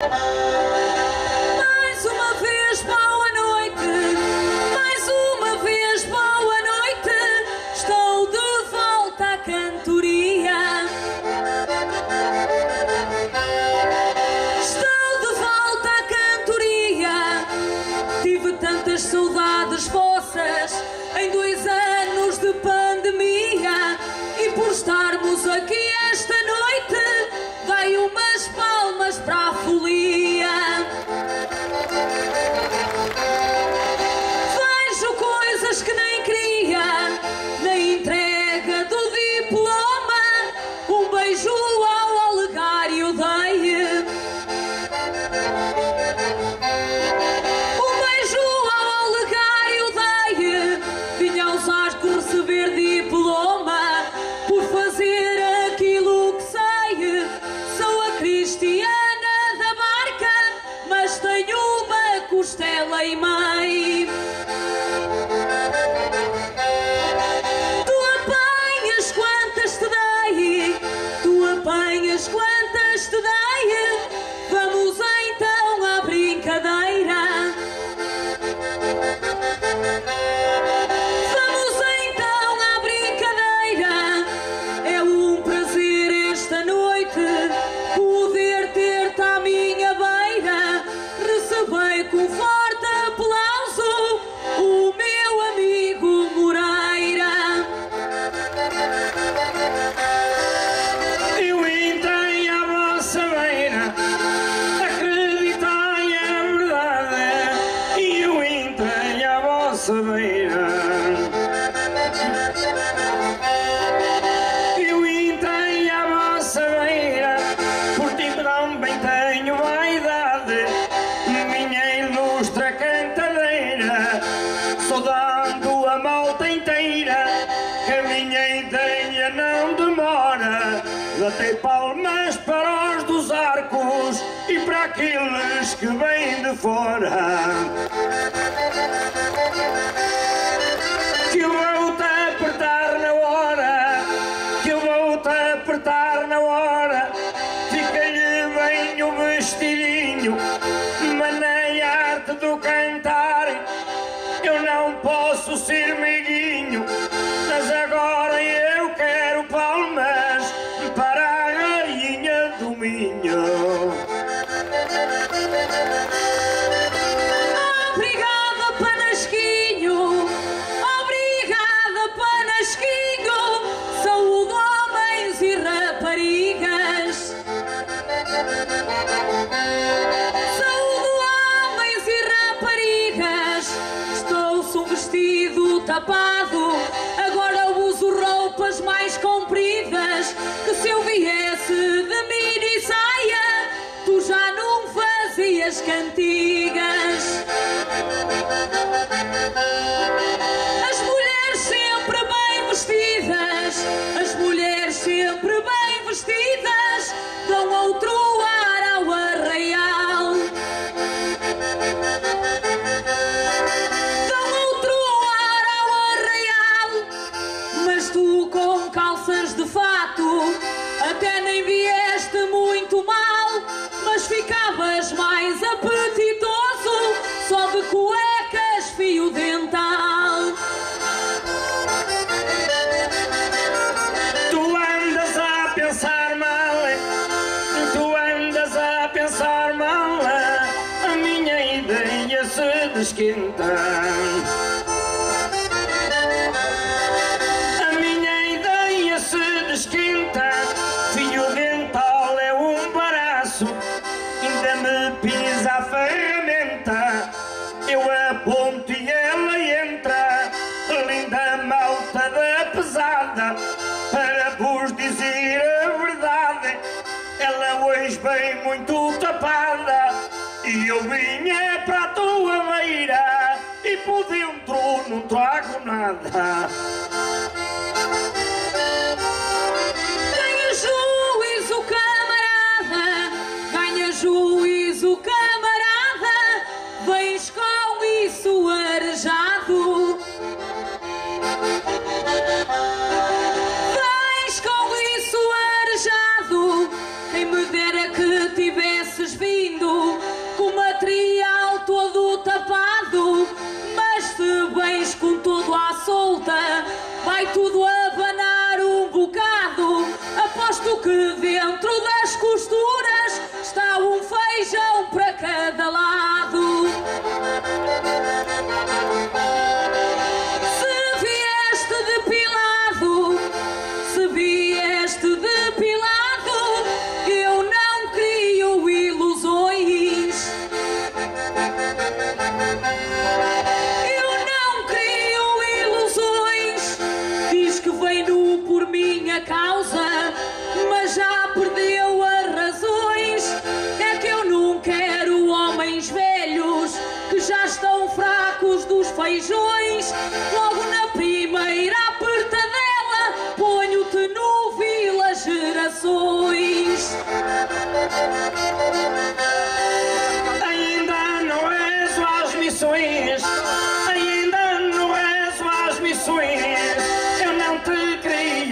Música a cantareira a malta inteira Que a minha ideia não demora. Datei palmas para os dos arcos E para aqueles que vêm de fora. Obrigada, Panasquinho. Obrigada, Panasquinho. Saúde homens e raparigas. Saúde homens e raparigas. Estou subvestido, tapado. As mulheres sempre bem vestidas, as mulheres sempre bem vestidas, dão outro muito tapada E eu vinha para a tua beira E por dentro não trago nada.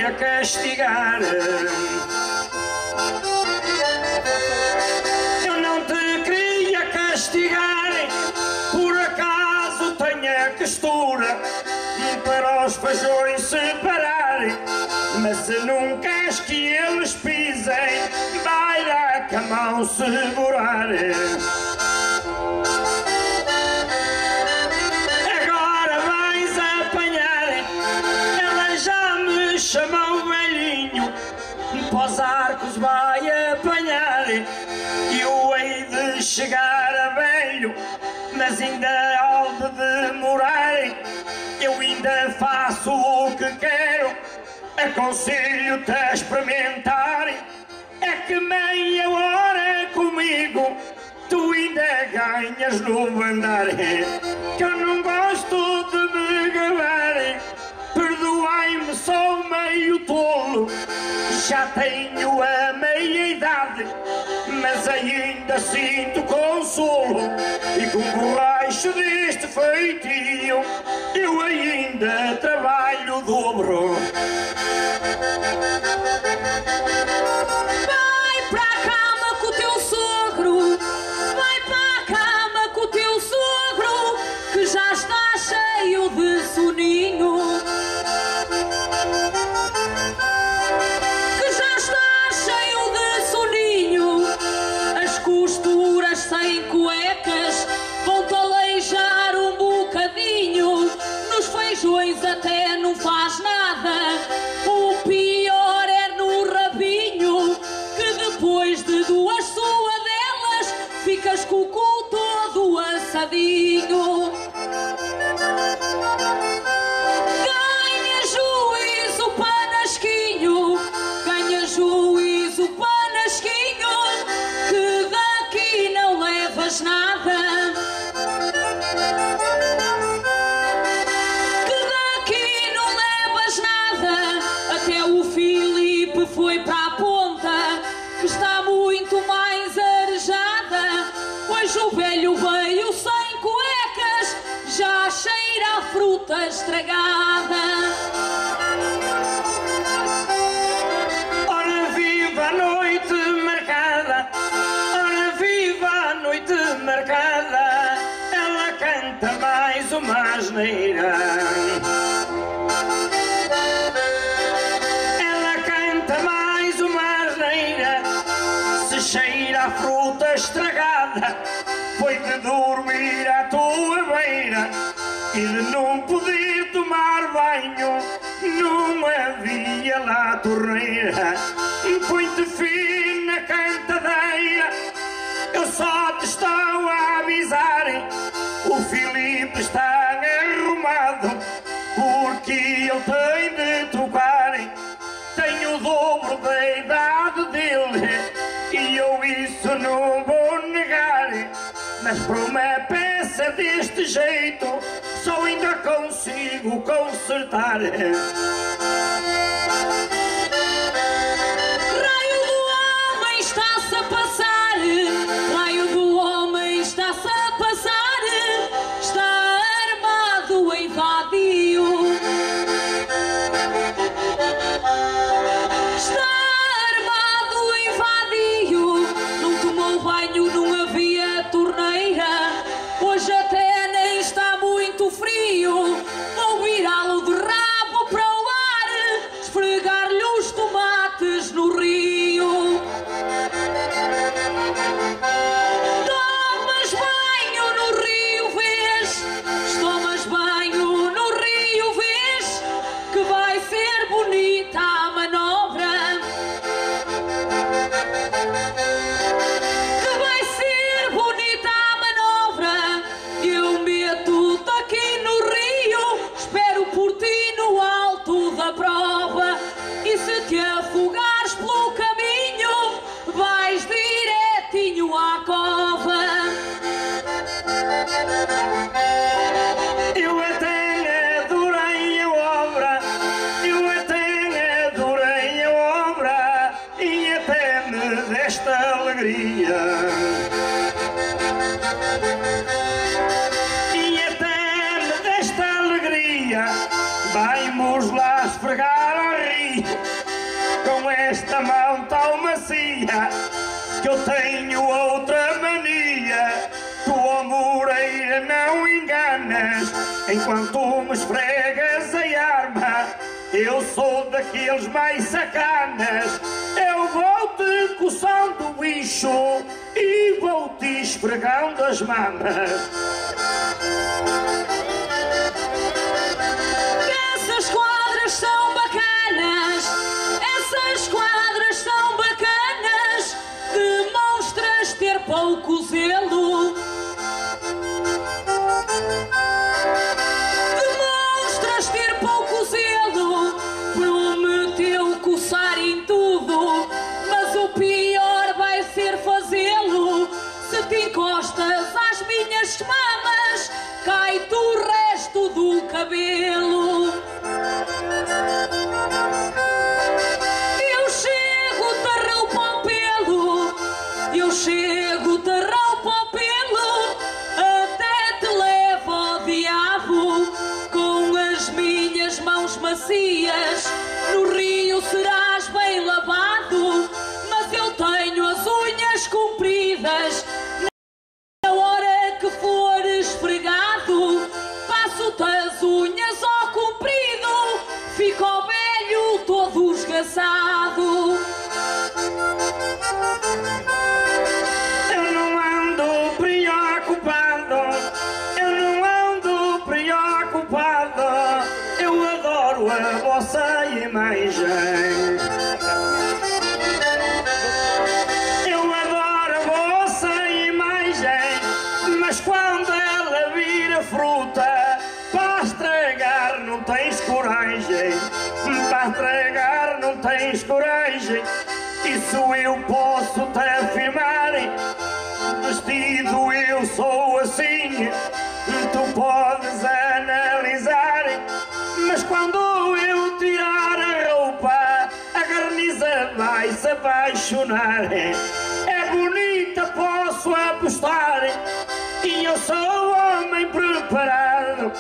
a castigar. Eu não te queria castigar, por acaso tenho a costura para os feijões separar, Mas se não queres que eles pisem, vai lá que a mão segurar. chama o velhinho, pós arcos vai apanhar, e o hei de chegar a velho, mas ainda ao de demorar, eu ainda faço o que quero, aconselho-te a experimentar, é que meia hora é comigo, tu ainda ganhas no andar, que eu não gosto de me gabar, perdoai-me só meio tolo, já tenho a meia idade, mas ainda sinto consolo. E com borracho deste feitio, eu ainda trabalho dobro. Ela canta mais uma asneira, se cheira a fruta estragada. Promete ser peça deste jeito, só ainda consigo consertar. desta alegria. E até desta alegria vamos lá esfregar a rir com esta mão tão macia que eu tenho outra mania. Tu, ó oh Moreira, não enganas enquanto me esfregas a arma. Eu sou daqueles mais sacanas. Eu vou vou-te coçando o bicho e vou-te esfregando as mamas. see it. tens coragem, isso eu posso te afirmar. Vestido eu sou assim, tu podes analisar. Mas quando eu tirar a roupa, a garniza vai se apaixonar. É bonita, posso apostar, e eu sou homem preparado.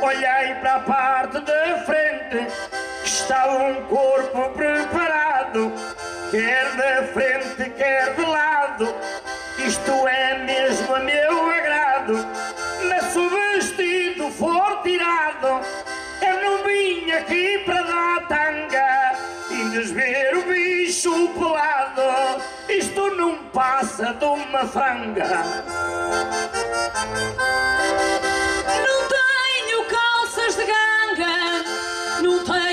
Olhei para a parte da frente está um corpo preparado, quer da frente, quer de lado. Isto é mesmo a meu agrado. Mas se o vestido for tirado, eu não vim aqui para dar tanga e desver o bicho pelado. Isto não passa de uma franga. Não tenho calças de ganga, não tenho.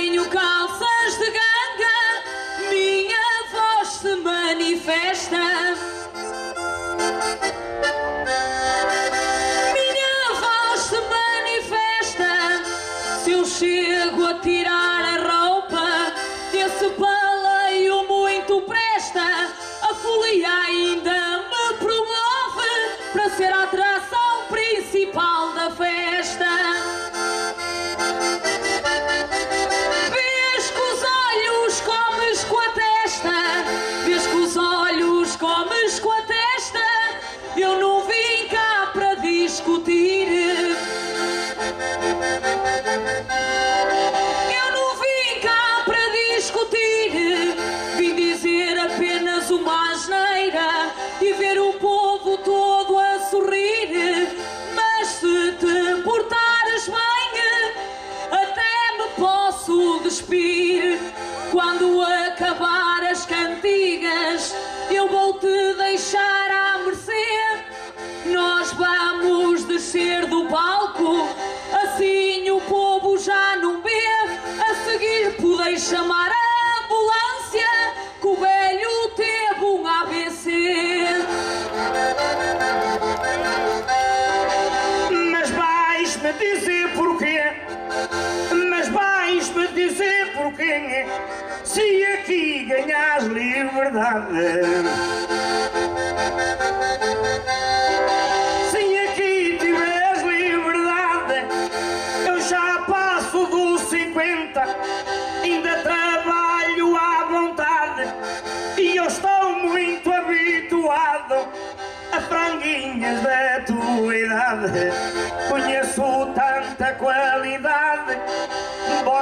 liberdade.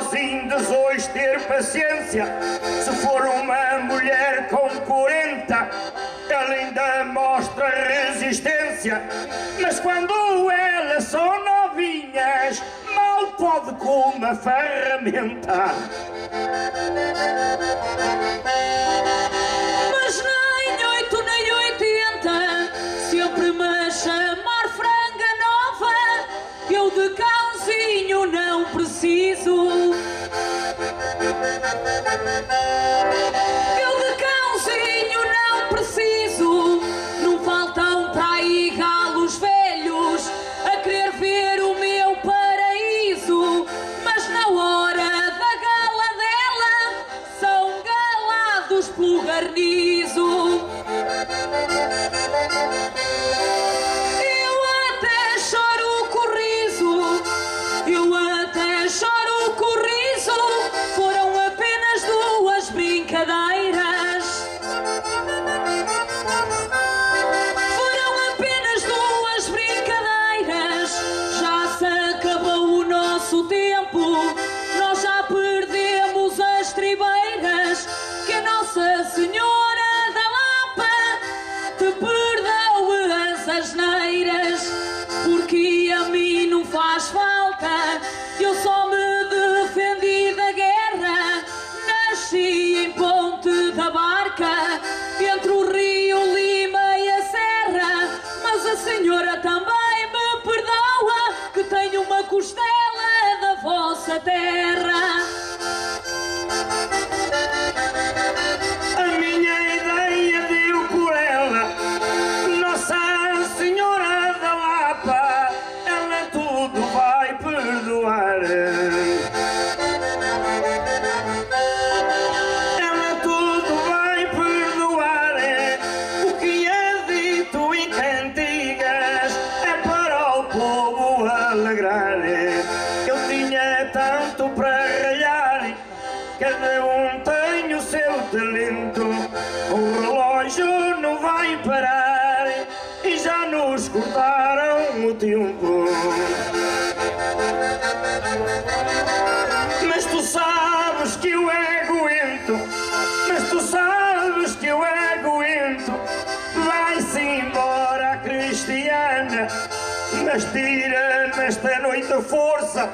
fim hoje ter paciência. Se for uma mulher com 40, ela ainda mostra resistência. Mas quando elas são novinhas, mal pode com uma ferramenta. tempo. Mas tu sabes que eu aguento, mas tu sabes que eu aguento. Vai-se embora, Cristiana, mas tira-me esta noite a força.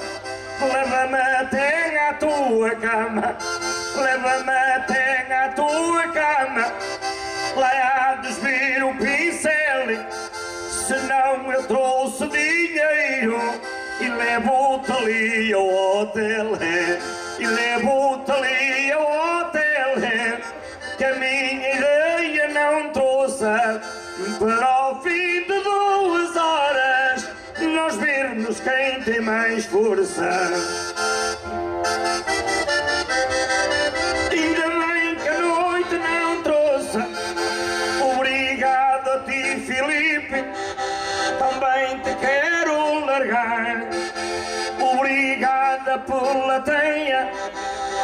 Leva-me até à tua cama, leva-me até à tua cama, lá há desvio. Levou-te ali ao hotel é. e levou-te ali ao hotel é. que a minha ideia não trouxe. Para o fim de duas horas nós vermos quem tem mais força.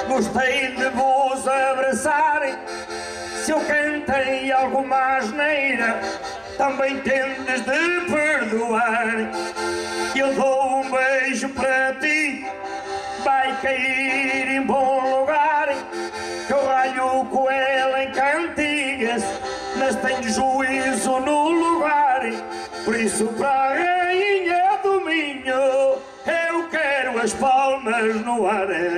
Gostei de vos abraçar. Se eu cantei alguma asneira Também tendes de perdoar. Eu dou um beijo para ti. Vai cair em bom Hare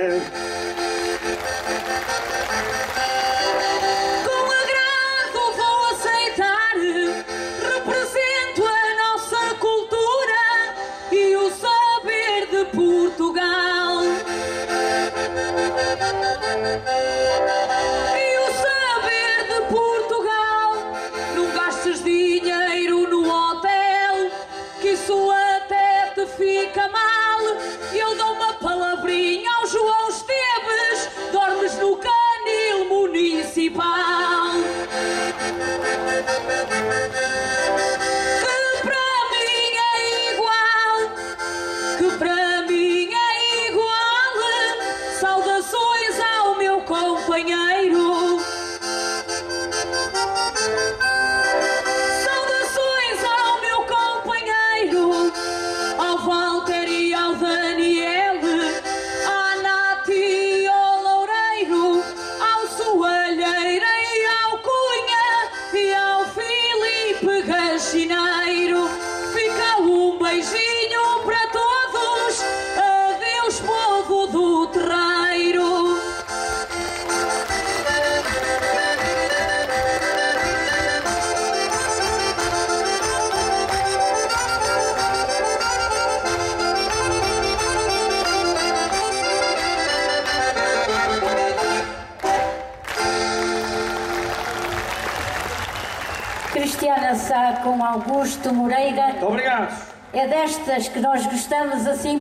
Augusto Moreira. Muito obrigado. É destas que nós gostamos assim